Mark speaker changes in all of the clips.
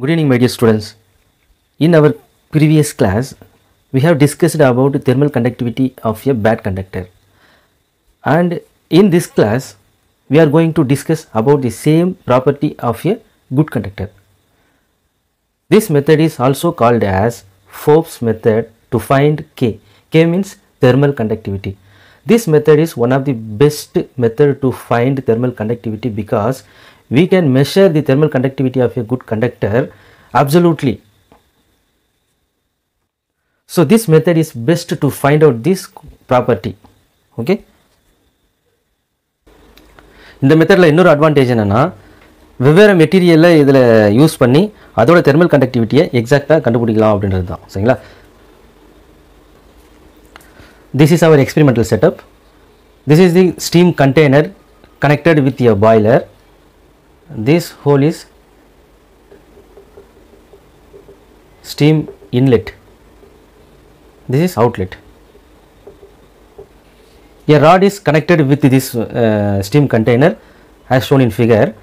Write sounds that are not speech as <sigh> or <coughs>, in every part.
Speaker 1: Good evening, my dear students. In our previous class, we have discussed about thermal conductivity of a bad conductor. And in this class, we are going to discuss about the same property of a good conductor. This method is also called as Forbes method to find K. K means thermal conductivity. This method is one of the best method to find thermal conductivity because we can measure the thermal conductivity of a good conductor absolutely. So, this method is best to find out this property. Okay. இந்த மெத்தடில் இன்னொரு advantage என்னென்னா வெவ்வேறு மெட்டீரியலில் இதில் use பண்ணி அதோட thermal கண்டக்டிவிட்டியை எக்ஸாக்டாக கண்டுபிடிக்கலாம் அப்படின்றது தான் சரிங்களா this is our experimental setup this is the steam container connected with a boiler this hole is steam inlet. This is outlet. A rod is connected with this uh, steam container as shown in figure.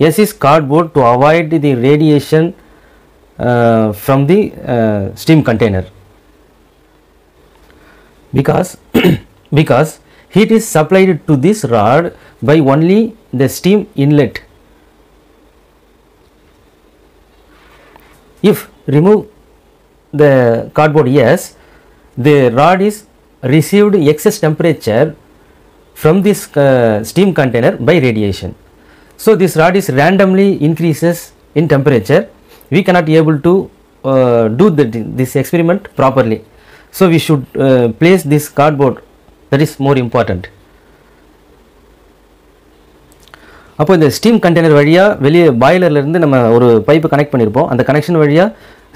Speaker 1: S is cardboard to avoid the radiation uh, from the uh, steam container. Because <coughs> because heat is supplied to this rod by only the steam inlet if remove the cardboard yes the rod is received excess temperature from this uh, steam container by radiation. So this rod is randomly increases in temperature. We cannot able to uh, do the, this experiment properly. So we should uh, place this cardboard. That is more important அப்போ இந்த steam container வழியாக வெளியே பாய்லர்லேருந்து நம்ம ஒரு pipe connect பண்ணியிருப்போம் அந்த connection வழியாக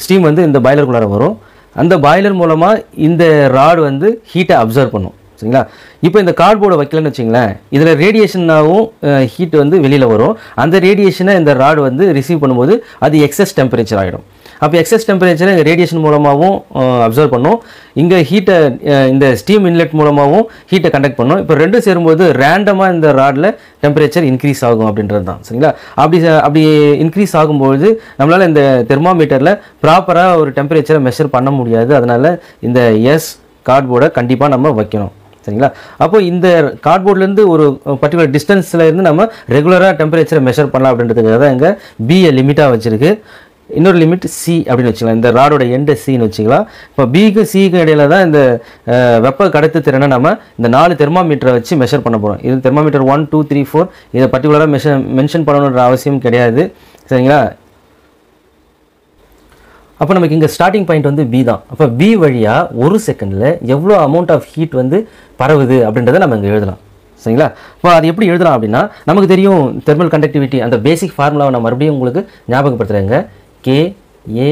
Speaker 1: steam வந்து இந்த பாய்லருக்குள்ளார வரும். அந்த பாய்லர் மூலமாக இந்த ராடு வந்து ஹீட்டை அப்சர்வ் பண்ணும். சரிங்களா? இப்போ இந்த கார்ட்போர்டை வைக்கலன்னு வச்சிங்களேன். இதில் ரேடியேஷனாகவும் ஹீட் வந்து வெளியில் வரும். அந்த ரேடியேஷனை இந்த ராடு வந்து ரிசீவ் பண்ணும்போது அது எக்ஸஸ் டெம்பரேச்சர் ஆகிடும் அப்போ எக்ஸஸ் டெம்பரேச்சரை இங்கே ரேடியேஷன் மூலமாகவும் அப்சர்வ் பண்ணும். இங்கே ஹீட்டை இந்த ஸ்டீம் இன்லெட் மூலமாகவும் ஹீட்டை கண்டக்ட் பண்ணும். இப்போ ரெண்டும் சேரும்போது ரேண்டமாக இந்த ராடில் டெம்பரேச்சர் இன்க்ரீஸ் ஆகும் அப்படின்றது தான். சரிங்களா? அப்படி அப்படி இன்க்ரீஸ் ஆகும்பொழுது நம்மளால் இந்த தெர்மாமீட்டரில் ப்ராப்பராக ஒரு டெம்பரேச்சரை மெஷர் பண்ண முடியாது. அதனால் இந்த எஸ் கார்ட்போர்டை கண்டிப்பாக நம்ம வைக்கணும். சரிங்களா? அப்போ இந்த கார்ட்போர்ட்லேருந்து ஒரு பர்டிகுலர் டிஸ்டன்ஸில் இருந்து நம்ம ரெகுலராக டெம்பரேச்சரை மெஷர் பண்ணலாம் அப்படின்றதுக்காக தான் இங்கே பிஏ லிமிட்டாக வச்சுருக்கு. இன்னொரு லிமிட் சி அப்படின்னு வச்சுக்கலாம். இந்த ராடோட எண்டு சின்னு வச்சுக்கலாம். இப்போ பிக்கு சிக்கும் இடையில தான் இந்த வெப்ப கடத்து திறனை நம்ம இந்த நாலு தெர்மாமீட்டரை வச்சு மெஷர் பண்ண போகிறோம் இது thermometer one two three four இதை பர்டிகுலராக மெஷர் மென்ஷன் பண்ணணுன்ற அவசியம் கிடையாது. சரிங்களா? அப்போ நமக்கு இங்கே ஸ்டார்டிங் பாயிண்ட் வந்து பி தான். அப்போ பி வழியாக ஒரு செகண்டில் எவ்வளோ அமௌண்ட் ஆஃப் ஹீட் வந்து பரவுது அப்படின்றத நம்ம இங்கே எழுதலாம். சரிங்களா? இப்போ அது எப்படி எழுதலாம் அப்படின்னா நமக்கு தெரியும் தெர்மல் கண்டக்டிவிட்டி அந்த பேசிக் ஃபார்முலாவை நான் மறுபடியும் உங்களுக்கு ஞாபகப்படுத்துகிறேங்க K A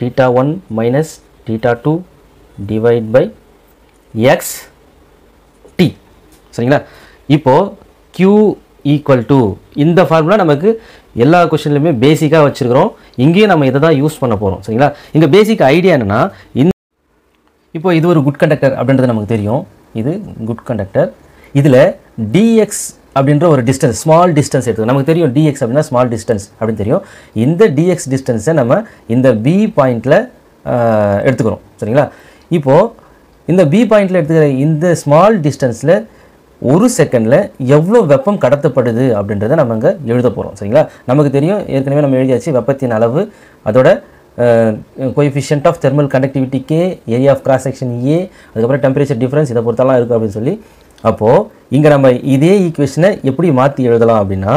Speaker 1: theta one minus theta two divide by X T சரிங்களா? இப்போது க்யூ ஈக்குவல் டு இந்த ஃபார்முலா நமக்கு எல்லா கொஷின்லையுமே பேசிக்காக வச்சுருக்கிறோம். இங்கேயும் நம்ம இதை தான் யூஸ் பண்ண போகிறோம் சரிங்களா? இங்கே பேசிக் ஐடியா என்னென்னா இந்த இப்போ இது ஒரு குட் கண்டக்டர் அப்படின்றது நமக்கு தெரியும். இது குட் கண்டக்டர் இதில் டிஎக்ஸ் அப்படின்ற ஒரு டிஸ்டன்ஸ் ஸ்மால் டிஸ்டன்ஸ் எடுத்துக்கணும் நமக்கு தெரியும் டிஎக்ஸ் அப்படின்னா ஸ்மால் டிஸ்டன்ஸ் அப்படின்னு தெரியும். இந்த டிஎக்ஸ் டிஸ்டன்ஸை நம்ம இந்த பி பாயிண்டில் எடுத்துக்கிறோம். சரிங்களா? இப்போது இந்த பி பாயிண்டில் எடுத்துக்கிற இந்த ஸ்மால் டிஸ்டன்ஸில் ஒரு செகண்டில் எவ்வளோ வெப்பம் கடத்தப்படுது அப்படின்றத நம்ம இங்கே எழுத போகிறோம் சரிங்களா? நமக்கு தெரியும் ஏற்கனவே நம்ம எழுதியாச்சு வெப்பத்தின் அளவு அதோட coefficient of thermal கண்டக்டிவிட்டிக்கே area of cross section A அதுக்கப்புறம் டெம்பரேச்சர் டிஃப்ரென்ஸ் இதை பொறுத்தெல்லாம் இருக்குது அப்படின்னு சொல்லி அப்போது இங்கே நம்ம இதே ஈக்குவேஷனை எப்படி மாற்றி எழுதலாம் அப்படின்னா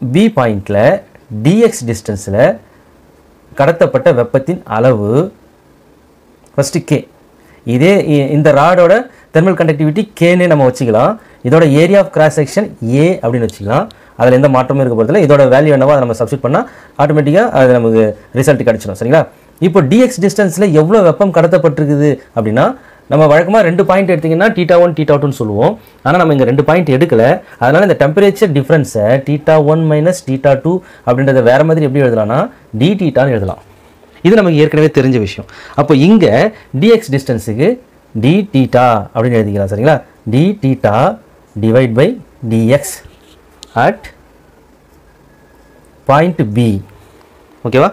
Speaker 1: பி பாயிண்டில் டிஎக்ஸ் டிஸ்டன்ஸில் கடத்தப்பட்ட வெப்பத்தின் அளவு ஃபஸ்ட்டு கே இதே இந்த ராடோட தெர்மல் கண்டக்டிவிட்டி கேன்னு நம்ம வச்சுக்கலாம். இதோட area of cross section A அப்படின்னு வச்சுக்கலாம். அதில் எந்த மாற்றமும் இருக்க போகிறதில்ல இதோட வேல்யூ என்னவோ அதை நம்ம சப்ஸ்டிட் பண்ணால் ஆட்டோமேட்டிக்காக அது நமக்கு ரிசல்ட் கிடச்சிடும் சரிங்களா? இப்போ டிஎக்ஸ் டிஸ்டன்ஸில் எவ்வளோ வெப்பம் கடத்தப்பட்டிருக்குது அப்படின்னா நம்ம வழக்கமாக ரெண்டு பாயிண்ட் எடுத்திங்கன்னா டீட்டா ஒன் டீட்டா டூன்னு சொல்லுவோம். ஆனால் நம்ம இங்கே ரெண்டு பாயிண்ட் எடுக்கல. அதனால் இந்த temperature டிஃப்ரென்ஸை theta one minus theta two அப்படின்றத வேறு மாதிரி எப்படி எழுதலாம்னா டி டீட்டான்னு எழுதலாம். இது நமக்கு ஏற்கனவே தெரிஞ்ச விஷயம். அப்போ இங்கே டிஎக்ஸ் டிஸ்டன்ஸுக்கு டி டீட்டா அப்படின்னு எழுதிக்கலாம் சரிங்களா? D theta divide by DX at point P ஓகேவா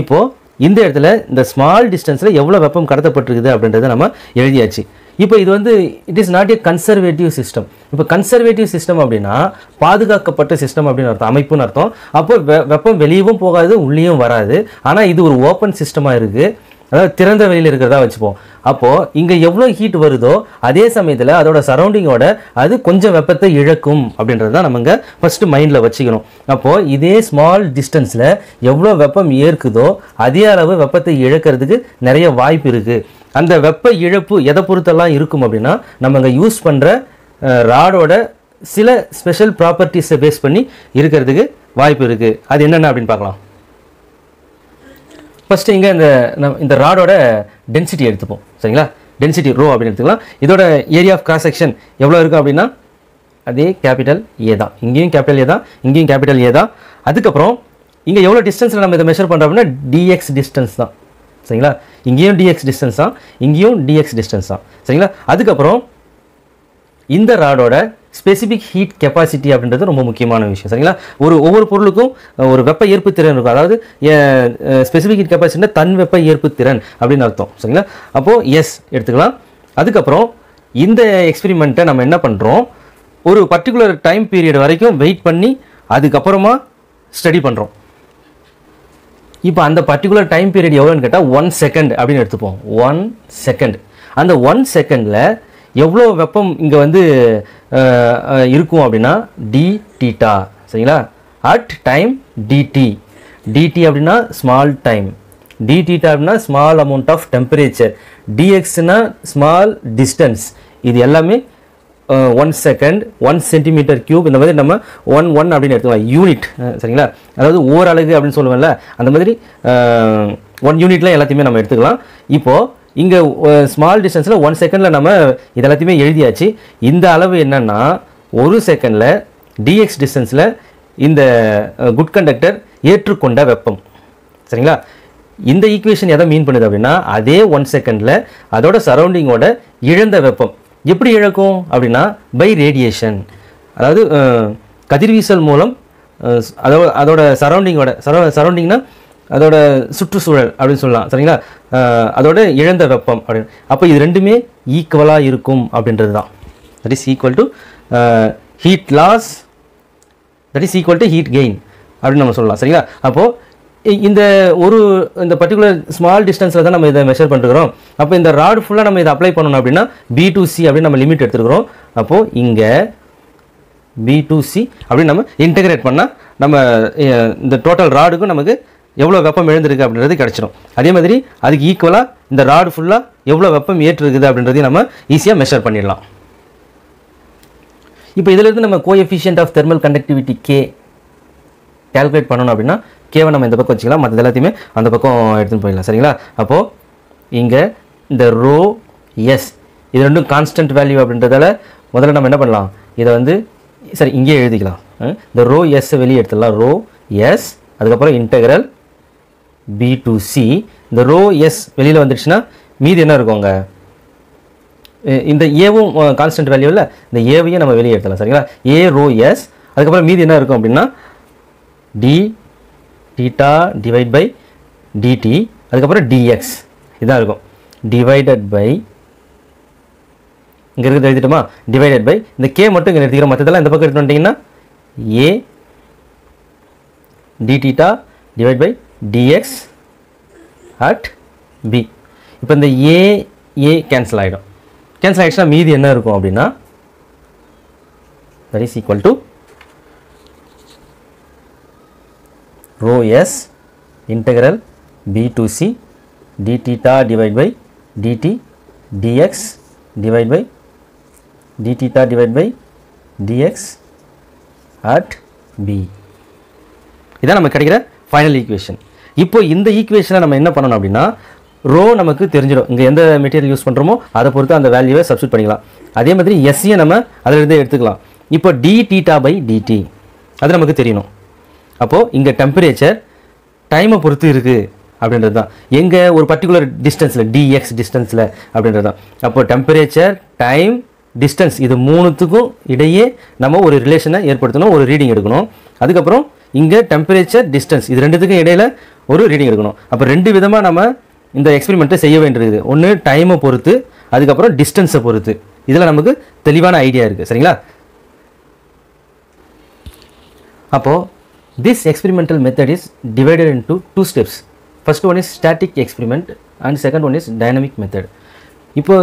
Speaker 1: இப்போது இந்த இடத்துல இந்த ஸ்மால் டிஸ்டன்ஸில் எவ்வளோ வெப்பம் கடத்தப்பட்டிருக்குது அப்படின்றத நம்ம எழுதியாச்சு. இப்போ இது வந்து it is not a conservative system இப்போ கன்சர்வேட்டிவ் சிஸ்டம் அப்படின்னா பாதுகாக்கப்பட்ட சிஸ்டம் அப்படின்னு அர்த்தம் அமைப்புன்னு அர்த்தம். அப்போ வெ வெப்பம் வெளியவும் போகாது உள்ளேயும் வராது. ஆனால் இது ஒரு ஓப்பன் சிஸ்டமாக இருக்குது அதாவது திறந்த வெளியில் இருக்கிறதா வச்சுப்போம். அப்போது இங்கே எவ்வளோ ஹீட் வருதோ அதே சமயத்தில் அதோட சரௌண்டிங்கோட அது கொஞ்சம் வெப்பத்தை இழக்கும் அப்படின்றது தான் நம்ம இங்கே ஃபஸ்ட்டு மைண்டில் வச்சுக்கணும். அப்போது இதே ஸ்மால் டிஸ்டன்ஸில் எவ்வளோ வெப்பம் ஏற்குதோ அதே அளவு வெப்பத்தை இழக்கிறதுக்கு நிறைய வாய்ப்பு இருக்குது அந்த வெப்ப இழப்பு எதை பொறுத்தெல்லாம் இருக்கும் அப்படின்னா நம்ம இங்கே யூஸ் பண்ணுற ராடோட சில ஸ்பெஷல் ப்ராப்பர்ட்டிஸை பேஸ் பண்ணி இருக்கிறதுக்கு வாய்ப்பு இருக்குது அது என்னென்ன அப்படின்னு பார்க்கலாம். ஃபஸ்ட்டு இங்கே இந்த நம் இந்த ராடோட டென்சிட்டி எடுத்துப்போம். சரிங்களா? டென்சிட்டி ரோ அப்படின்னு எடுத்துக்கலாம். இதோட ஏரியா ஆஃப் கிராஸ் செக்ஷன் எவ்வளோ இருக்கும் அப்படின்னா அதே கேபிட்டல் ஏ தான். இங்கேயும் கேபிட்டல் ஏ தான் இங்கேயும் கேபிட்டல் ஏ தான். அதுக்கப்புறம் இங்கே எவ்வளோ டிஸ்டன்ஸில் நம்ம இதை மெஷர் பண்ணுறோம் அப்படின்னா டிஎக்ஸ் டிஸ்டன்ஸ் தான். சரிங்களா? இங்கேயும் டிஎக்ஸ் டிஸ்டன்ஸ் தான் இங்கேயும் டிஎக்ஸ் டிஸ்டன்ஸ் தான். சரிங்களா? அதுக்கப்புறம் இந்த ராடோட ஸ்பெசிஃபிக் ஹீட் கெப்பாசிட்டி அப்படின்றது ரொம்ப முக்கியமான விஷயம் சரிங்களா? ஒரு ஒவ்வொரு பொருளுக்கும் ஒரு வெப்ப ஏற்பு திறன் இருக்கும். அதாவது ஸ்பெசிஃபிக் ஹீட் கெப்பாசிட்டினா தன் வெப்ப ஏற்பு திறன் அப்படின்னு அர்த்தம் சரிங்களா? அப்போது எஸ் எடுத்துக்கலாம். அதுக்கப்புறம் இந்த எக்ஸ்பெரிமெண்ட்டை நம்ம என்ன பண்ணுறோம் ஒரு பர்டிகுலர் டைம் பீரியட் வரைக்கும் வெயிட் பண்ணி அதுக்கப்புறமா ஸ்டடி பண்ணுறோம் இப்போ அந்த பர்டிகுலர் டைம் பீரியட் எவ்வளோன்னு கேட்டால் ஒன் செகண்ட் அப்படின்னு எடுத்துப்போம். ஒன் செகண்ட் அந்த ஒன் செகண்டில் எவ்வளோ வெப்பம் இங்கே வந்து இருக்கும் அப்படின்னா டி டீட்டா சரிங்களா? அட் டைம் டிடி டிடி அப்படின்னா ஸ்மால் டைம் டிடிடா அப்படின்னா ஸ்மால் அமௌண்ட் ஆஃப் டெம்பரேச்சர் டிஎக்ஸ்னா ஸ்மால் டிஸ்டன்ஸ் இது எல்லாமே one second one centimetre cube இந்த மாதிரி நம்ம ஒன் ஒன் அப்படின்னு எடுத்துக்கலாம். யூனிட் சரிங்களா? அதாவது ஓரலகு அப்படின்னு சொல்லுவேன்ல அந்த மாதிரி ஒன் யூனிட்லாம் எல்லாத்தையுமே நம்ம எடுத்துக்கலாம். இப்போது இங்கே ஸ்மால் டிஸ்டன்ஸில் ஒன் செகண்டில் நம்ம இதெல்லாத்தையுமே எழுதியாச்சு. இந்த அளவு என்னென்னா ஒரு செகண்டில் டிஎக்ஸ் டிஸ்டன்ஸில் இந்த குட் கண்டக்டர் ஏற்றுக்கொண்ட வெப்பம். சரிங்களா? இந்த ஈக்குவேஷன் எதை மீன் பண்ணுது அப்படின்னா அதே ஒன் செகண்டில் அதோட சரௌண்டிங்கோட இழந்த வெப்பம். எப்படி இழக்கும் அப்படின்னா பை ரேடியேஷன் அதாவது கதிர்வீசல் மூலம் அதோட அதோட சரௌண்டிங்கோட சரௌ சரௌண்டிங்னா அதோட சுற்றுச்சூழல் அப்படின்னு சொல்லலாம். சரிங்களா? அதோட இழந்த வெப்பம் அப்படின்னு. அப்போ இது ரெண்டுமே ஈக்குவலாக இருக்கும் அப்படின்றது தான் that is equal to heat loss that is equal to heat gain அப்படின்னு நம்ம சொல்லலாம். சரிங்களா? அப்போது இந்த ஒரு இந்த பர்டிகுலர் ஸ்மால் டிஸ்டன்ஸில் தான் நம்ம இதை மெஷர் பண்ணுறோம் அப்போ இந்த ராட் ஃபுல்லாக நம்ம இதை அப்ளை பண்ணணும் அப்படின்னா பி டு சி அப்படின்னு நம்ம லிமிட் எடுத்துருக்கிறோம். அப்போது இங்கே பி டு சி அப்படின்னு நம்ம இன்டகிரேட் பண்ணால் நம்ம இந்த டோட்டல் ராடுக்கும் நமக்கு எவ்வளோ வெப்பம் எழுந்திருக்கு அப்படின்றது கிடச்சிடும் அதே மாதிரி அதுக்கு ஈக்குவலாக இந்த ராடு ஃபுல்லாக எவ்வளோ வெப்பம் ஏற்றிருக்குது அப்படின்றதையும் நம்ம ஈஸியாக மெஷர் பண்ணிடலாம். இப்போ இதிலிருந்து நம்ம coefficient of thermal conductivity K calculate பண்ணணும் அப்படின்னா கேவை நம்ம இந்த பக்கம் வச்சுக்கலாம். மற்றது எல்லாத்தையுமே அந்த பக்கம் எடுத்துன்னு போயிடலாம். சரிங்களா? அப்போது இங்கே இந்த ரோ எஸ் இது ரெண்டும் கான்ஸ்டன்ட் வேல்யூ அப்படின்றதால முதல்ல நம்ம என்ன பண்ணலாம்? இதை வந்து சரி இங்கேயே எழுதிக்கலாம். இந்த ரோ எஸ்ஸை வெளியே எடுத்துடலாம். ரோ எஸ் அதுக்கப்புறம் இன்டெக்ரல் பி டு சி இந்த ரோ எஸ் வெளியில் வந்துடுச்சுன்னா மீதி என்ன இருக்கும் அங்கே? இந்த ஏவும் கான்ஸ்டன்ட் வேல்யூ இல்லை இந்த ஏவையும் நம்ம வெளியே எடுத்துடலாம் சரிங்களா? ஏ ரோ எஸ் அதுக்கப்புறம் மீதி என்ன இருக்கும் அப்படின்னா D theta divide by DT அதுக்கப்புறம் டிஎக்ஸ் இதான் இருக்கும். டிவைடட் பை இங்கே இருக்கிறது எழுதிட்டோமா? டிவைடட் பை இந்த கே மட்டும் இங்கே எடுத்துக்கிறோம் மற்றதெல்லாம் இந்த பக்கம் எடுத்து வந்துட்டிங்கன்னா A D theta divide by DX at P இப்போ இந்த ஏ ஏ கேன்சல் ஆகிடும் கேன்சல் ஆகிடுச்சுன்னா மீதி என்ன இருக்கும் அப்படின்னா? That is equal to rho S integral P to C d divide divide DT DX divide divide by divide by DX at P இதான் நமக்கு கிடைக்கிற ஃபைனல் ஈக்குவேஷன் இப்போ இந்த ஈக்குவேஷனை நம்ம என்ன பண்ணணும் அப்படின்னா ரோ நமக்கு தெரிஞ்சிடும். இங்கே எந்த மெட்டீரியல் யூஸ் பண்ணுறோமோ அதை பொறுத்து அந்த வேல்யூவை சப்ஸ்டியூட் பண்ணிக்கலாம். அதே மாதிரி எஸ்ஸையும் நம்ம அதிலிருந்தே எடுத்துக்கலாம். இப்போ டி டீட்டா பை டிடி அது நமக்கு தெரியணும். அப்போது இங்கே டெம்பரேச்சர் டைமை பொறுத்து இருக்குது அப்படின்றது தான். எங்கே ஒரு பர்டிகுலர் டிஸ்டன்ஸில் டிஎக்ஸ் டிஸ்டன்ஸில் அப்படின்றது தான். அப்போது டெம்பரேச்சர் டைம் டிஸ்டன்ஸ் இது மூணுத்துக்கும் இடையே நம்ம ஒரு ரிலேஷனை ஏற்படுத்தணும் ஒரு ரீடிங் எடுக்கணும். அதுக்கப்புறம் இங்கே டெம்பரேச்சர் டிஸ்டன்ஸ் இது ரெண்டுத்துக்கும் இடையில ஒரு ரீடிங் எடுக்கணும். அப்போ ரெண்டு விதமாக நம்ம இந்த எக்ஸ்பெரிமெண்ட்டை செய்ய வேண்டியிருக்குது ஒன்று டைமை பொறுத்து அதுக்கப்புறம் டிஸ்டன்ஸை பொறுத்து. இதில் நமக்கு தெளிவான ஐடியா இருக்குது சரிங்களா? அப்போது this experimental method is divided into two steps first one is static experiment and second one is dynamic method இப்போ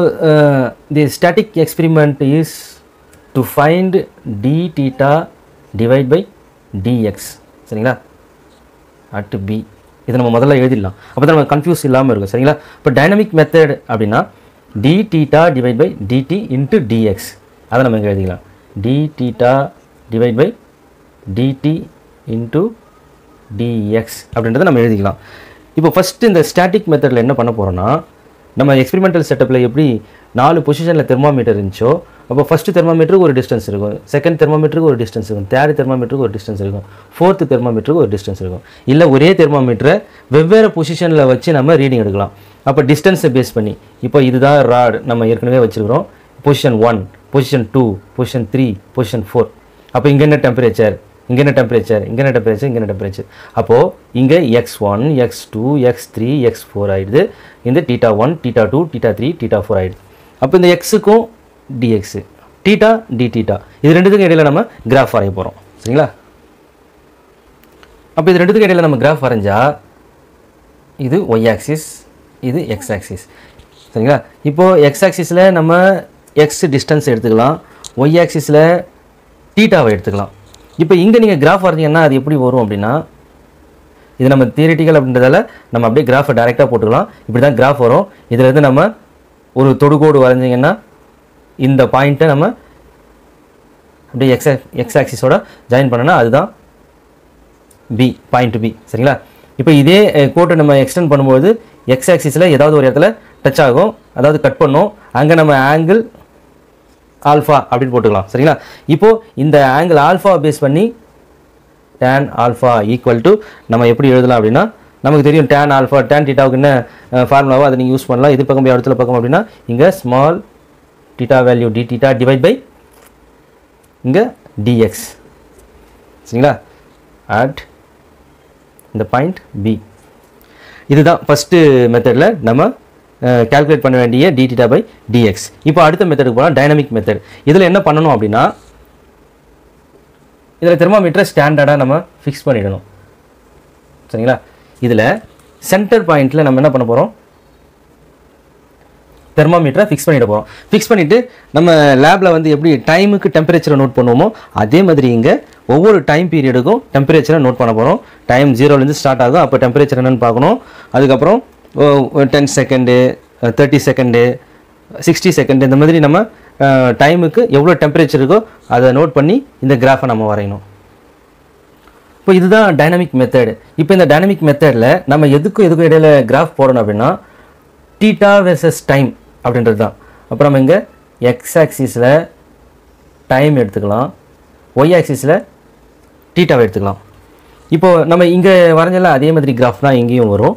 Speaker 1: the static experiment is to find D theta divide by DX சரிங்களா? At P இதை நம்ம முதல்ல எழுதிடலாம். அப்போ தான் நம்ம confuse இல்லாமல் இருக்கும். சரிங்களா? இப்போ டைனமிக் மெத்தட் அப்படின்னா D theta divide by DT into DX அதை நம்ம இங்கே எழுதிக்கலாம். D theta divide by DT into DX அப்படின்றத நம்ம எழுதிக்கலாம். இப்போ ஃபஸ்ட்டு இந்த ஸ்டாட்டிக் மெத்தடில் என்ன பண்ண போகிறோன்னா நம்ம எக்ஸ்பெரிமெண்டல் செட்டப்பில் எப்படி நாலு பொசிஷனில் தெர்மாமீட்டர் இருந்துச்சோ அப்போ ஃபஸ்ட்டு தெர்மாமீட்டருக்கு ஒரு டிஸ்டன்ஸ் இருக்கும். செகண்ட் தெர்மாமீட்டருக்கு ஒரு டிஸ்டன்ஸ் இருக்கும். தேர்ட் தெர்மாமீட்டருக்கு ஒரு டிஸ்டன்ஸ் இருக்கும். ஃபோர்த்து தெர்மாமீட்டருக்கு ஒரு டிஸ்டன்ஸ் இருக்கும். இல்லை ஒரே தெர்மாமீட்டரை வெவ்வேறு பொசிஷனில் வச்சு நம்ம ரீடிங் எடுக்கலாம். அப்போ டிஸ்டன்ஸை பேஸ் பண்ணி இப்போ இதுதான் ராட் நம்ம ஏற்கனவே வச்சுருக்கிறோம். Position one position two position three position four அப்போ இங்கே என்ன டெம்பரேச்சர் இங்கே என்ன டெம்பரேச்சர் இங்கே என்ன டெம்பரேச்சர் இங்கே என்ன டெம்பரேச்சர் அப்போது இங்கே X one X two X three X four ஆகிடுது இந்த theta one theta two theta three theta four ஆகிடுது அப்போ இந்த எக்ஸுக்கும் டிஎக்ஸு டீட்டா டி டீட்டா இது ரெண்டுத்துக்கும் இடையில நம்ம கிராஃப் வரைய போகிறோம் சரிங்களா? அப்போ இது ரெண்டுத்துக்கும் இடையில நம்ம கிராஃப் வரைஞ்சால் இது ஒய் ஆக்சிஸ் இது எக்ஸ் ஆக்சிஸ் சரிங்களா? இப்போது எக்ஸ் ஆக்சிஸில் நம்ம எக்ஸ் டிஸ்டன்ஸ் எடுத்துக்கலாம். ஒய் ஆக்சிஸில் டீட்டாவை எடுத்துக்கலாம். இப்போ இங்கே நீங்கள் கிராஃப் வரைஞ்சிங்கன்னா அது எப்படி வரும் அப்படின்னா இது நம்ம தியரிட்டிக்கல் அப்படின்றதால நம்ம அப்படியே கிராஃபை டைரெக்டாக போட்டுக்கலாம். இப்படி தான் கிராஃப் வரும். இதில் இருந்து நம்ம ஒரு தொடுகோடு வரைஞ்சிங்கன்னா இந்த பாயிண்ட்டை நம்ம அப்படியே எக்ஸ் எக்ஸ் ஆக்சிஸோட ஜாயின் பண்ணனா அதுதான் பி பாயிண்ட் பி சரிங்களா? இப்போ இதே கோட்டை நம்ம எக்ஸ்டெண்ட் பண்ணும்போது எக்ஸ் ஆக்சிஸில் ஏதாவது ஒரு இடத்துல டச் ஆகும். அதாவது கட் பண்ணும். அங்கே நம்ம ஆங்கிள் ஆல்ஃபா அப்படின்னு போட்டுக்கலாம் சரிங்களா? இப்போது இந்த ஆங்கிள் ஆல்ஃபா பேஸ் பண்ணி டேன் ஆல்ஃபா ஈக்குவல் டு நம்ம எப்படி எழுதலாம் அப்படின்னா நமக்கு தெரியும் டேன் ஆல்ஃபா டேன் டீட்டாவுக்கு என்ன ஃபார்முலாவோ அதை நீங்கள் யூஸ் பண்ணலாம். இது பக்கம் இடத்துல அடுத்த பக்கம் அப்படின்னா இங்கே small theta value D theta divide by இங்கே டிஎக்ஸ் சரிங்களா? அட் இந்த பாயிண்ட் பி இதுதான் ஃபஸ்ட்டு மெத்தடில் நம்ம கால்குலேட் பண்ண வேண்டிய டிடிடா பை டிஎக்ஸ் இப்போ அடுத்த மெத்தடுக்கு போனால் டைனமிக் மெத்தட் இதில் என்ன பண்ணணும் அப்படின்னா இதில் தெர்மாமீட்டரை ஸ்டாண்டர்டாக நம்ம ஃபிக்ஸ் பண்ணிடணும். சரிங்களா? இதில் சென்டர் பாயிண்ட்டில் நம்ம என்ன பண்ண போகிறோம் தெர்மாமீட்டரை ஃபிக்ஸ் பண்ணிட போகிறோம் ஃபிக்ஸ் பண்ணிவிட்டு நம்ம லேபில் வந்து எப்படி டைமுக்கு டெம்பரேச்சரை நோட் பண்ணுவோமோ அதே மாதிரி இங்கே ஒவ்வொரு டைம் பீரியடுக்கும் டெம்பரேச்சரை நோட் பண்ண போகிறோம் டைம் ஜீரோலேருந்து ஸ்டார்ட் ஆகும் அப்போ டெம்பரேச்சர் என்னென்னு பார்க்கணும். அதுக்கப்புறம் ten second thirty second sixty second இந்த மாதிரி நம்ம டைமுக்கு எவ்வளோ டெம்பரேச்சர் இருக்கோ அதை நோட் பண்ணி இந்த கிராஃபை நம்ம வரையணும். இப்போ இதுதான் டைனமிக் மெத்தடு இப்போ இந்த டைனமிக் மெத்தடில் நம்ம எதுக்கும் எதுக்கும் இடையில கிராஃப் போடணும் அப்படின்னா டீட்டா வெர்சஸ் டைம் அப்படின்றது தான். அப்புறம் நம்ம இங்கே எக்ஸ் ஆக்சிஸில் டைம் எடுத்துக்கலாம் ஒய் ஆக்சிஸில் டீட்டாவை எடுத்துக்கலாம். இப்போது நம்ம இங்கே வரைஞ்சல அதே மாதிரி கிராஃப் தான் எங்கேயும் வரும்.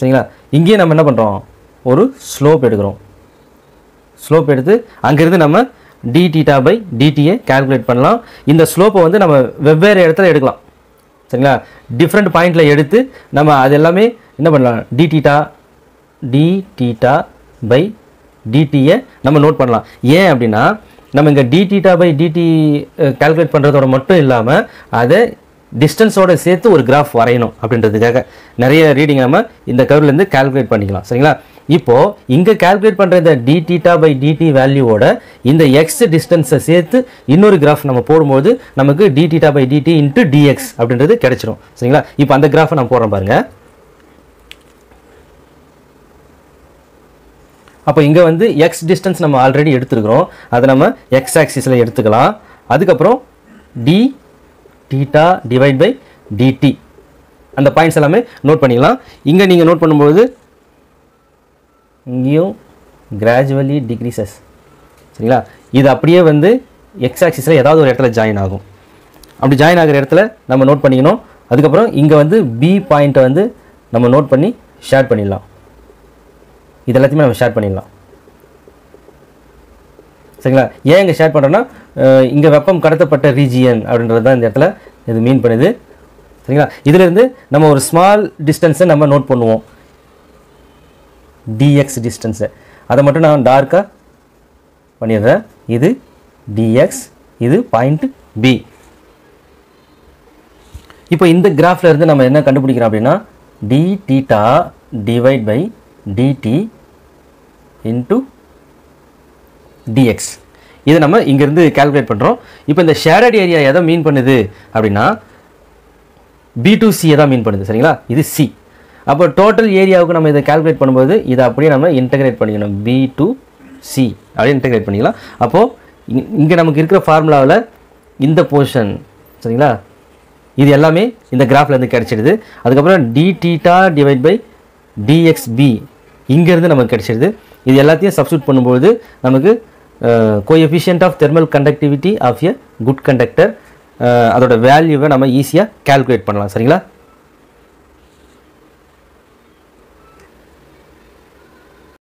Speaker 1: சரிங்களா? இங்கேயே நம்ம என்ன பண்ணுறோம் ஒரு ஸ்லோப் எடுக்கிறோம். ஸ்லோப் எடுத்து அங்கேருந்து நம்ம டி பை டிடியை கால்குலேட் பண்ணலாம். இந்த ஸ்லோப்பை வந்து நம்ம வெவ்வேறு இடத்துல எடுக்கலாம். சரிங்களா? டிஃப்ரெண்ட் பாயிண்டில் எடுத்து நம்ம அது எல்லாமே என்ன பண்ணலாம்? டி டீட்டா பை டிடியை நம்ம நோட் பண்ணலாம். ஏன் அப்படின்னா நம்ம இங்கே டி பை டிடி கால்குலேட் பண்ணுறதோட மட்டும் இல்லாமல் அதை டிஸ்டன்ஸோட சேர்த்து ஒரு கிராஃப் வரையணும் அப்படின்றதுக்காக நிறைய ரீடிங் நம்ம இந்த கர்வ்லேருந்து கால்குலேட் பண்ணிக்கலாம். சரிங்களா? இப்போது இங்கே கால்குலேட் பண்ணுற இந்த டி டீட்டா பை டிடி வேல்யூவோட இந்த எக்ஸ் டிஸ்டன்ஸை சேர்த்து இன்னொரு கிராஃப் நம்ம போடும்போது நமக்கு D theta by DT into DX அப்படின்றது கிடைச்சிரும். சரிங்களா? இப்போ அந்த கிராஃபை நம்ம போடுறோம் பாருங்கள் அப்போ இங்கே வந்து எக்ஸ் டிஸ்டன்ஸ் நம்ம ஆல்ரெடி எடுத்துருக்கிறோம். அதை நம்ம எக்ஸ் ஆக்சிஸில் எடுத்துக்கலாம். அதுக்கப்புறம் d theta divide by d t அந்த பாயிண்ட்ஸ் எல்லாமே நோட் பண்ணிக்கலாம் இங்கே நீங்கள் நோட் பண்ணும்போது இங்கேயும் கிராஜுவலி டிக்ரீசஸ் சரிங்களா? இது அப்படியே வந்து எக்ஸ் ஆக்சிஸில் ஏதாவது ஒரு இடத்துல ஜாயின் ஆகும். அப்படி ஜாயின் ஆகிற இடத்துல நம்ம நோட் பண்ணிக்கணும். அதுக்கப்புறம் இங்கே வந்து பி பாயிண்ட்டை வந்து நம்ம நோட் பண்ணி ஷேர் பண்ணிடலாம். இது எல்லாத்தையுமே நம்ம ஷேர் பண்ணிடலாம். சரிங்களா? ஏன் இங்கே ஷேர் பண்ணுறோன்னா இங்கே வெப்பம் கடத்தப்பட்ட ரீஜியன் அப்படின்றது தான் இந்த இடத்துல இது மீன் பண்ணுது. சரிங்களா? இதிலிருந்து நம்ம ஒரு ஸ்மால் டிஸ்டன்ஸை நம்ம நோட் பண்ணுவோம். டிஎக்ஸ் டிஸ்டன்ஸை அதை மட்டும் நான் டார்க்காக பண்ணிடுறேன். இது டிஎக்ஸ் இது பாயிண்ட் பி இப்போ இந்த கிராஃபில் இருந்து நம்ம என்ன கண்டுபிடிக்கிறோம் அப்படின்னா d theta divide by d t into d x இதை நம்ம இங்கேருந்து கால்குலேட் பண்ணுறோம் இப்போ இந்த ஷேடட் ஏரியா எதை மீன் பண்ணுது அப்படின்னா பி டு சியை தான் மீன் பண்ணுது சரிங்களா? இது சி அப்போ டோட்டல் ஏரியாவுக்கு நம்ம இதை கால்குலேட் பண்ணும்போது இதை அப்படியே நம்ம இன்டகிரேட் பண்ணிக்கணும். பி டு சி அப்படியே இன்டகிரேட் பண்ணிக்கலாம். அப்போது இங்கே நமக்கு இருக்கிற ஃபார்முலாவில் இந்த போர்ஷன் சரிங்களா? இது எல்லாமே இந்த கிராஃப்லேருந்து கிடச்சிடுது. அதுக்கப்புறம் d theta divide by d x p இங்கேருந்து நமக்கு கிடச்சிடுது. இது எல்லாத்தையும் சப்ஸ்டியூட் பண்ணும்போது நமக்கு coefficient of thermal conductivity of a good conductor அதோட வேல்யூவை நம்ம ஈஸியாக கால்குலேட் பண்ணலாம் சரிங்களா?